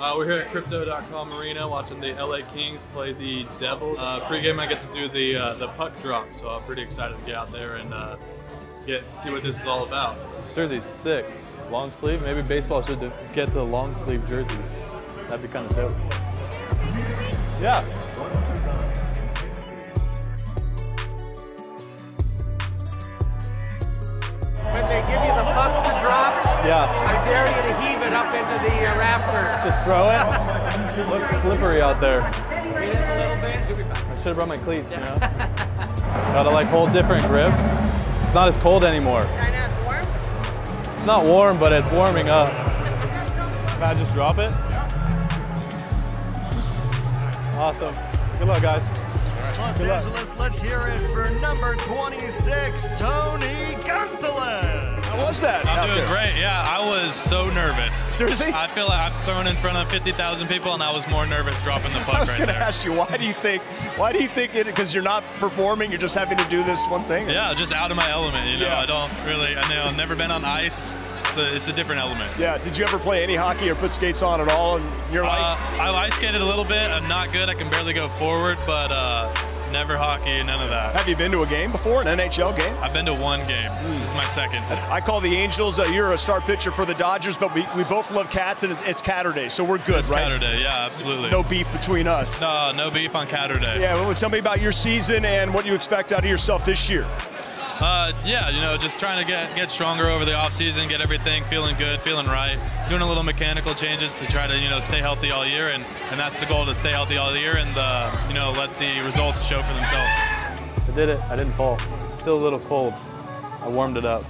Uh, we're here at Crypto.com Arena watching the LA Kings play the Devils. Uh, pre-game, I get to do the uh, the puck drop, so I'm pretty excited to get out there and uh, get see what this is all about. Jersey's sick. Long sleeve. Maybe baseball should get the long sleeve jerseys. That'd be kind of dope. Yeah. Yeah. I dare you to heave it up into the uh, rafters. Just throw it. It looks slippery out there. It is a little bit. You'll be fine. I should have brought my cleats, you know? Gotta like hold different grips. It's not as cold anymore. It's not warm, but it's warming up. Can I just drop it? Awesome. Good luck, guys. Los Good luck. Angeles, let's hear it for number 26, Tony Gonsolin. Was that I'm doing there? great. Yeah, I was so nervous. Seriously? I feel like I've thrown in front of 50,000 people, and I was more nervous dropping the puck I was right going to ask you, why do you think? Why do you think it? Because you're not performing, you're just having to do this one thing. Yeah, just out of my element. You know, Yeah. I don't really. I know I've never been on ice. It's a, it's a different element. Yeah. Did you ever play any hockey or put skates on at all in your Uh, life? I ice skated a little bit. I'm not good. I can barely go forward, but uh, never hockey. None of that. Have you been to a game before, an NHL game? I've been to one game. Hmm. This is my second. I call the Angels. Uh, you're a star pitcher for the Dodgers, but we, we both love cats, and it's Catterday, so we're good, It's right? Catterday. Yeah, absolutely. No beef between us. No, no beef on Catterday. Yeah. Well, tell me about your season and what you expect out of yourself this year. Uh, yeah, you know, just trying to get get stronger over the off season, get everything feeling good, feeling right, doing a little mechanical changes to try to you know stay healthy all year, and and that's the goal to stay healthy all year, and uh, you know let the results show for themselves. I did it. I didn't fall. Still a little cold. I warmed it up.